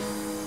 you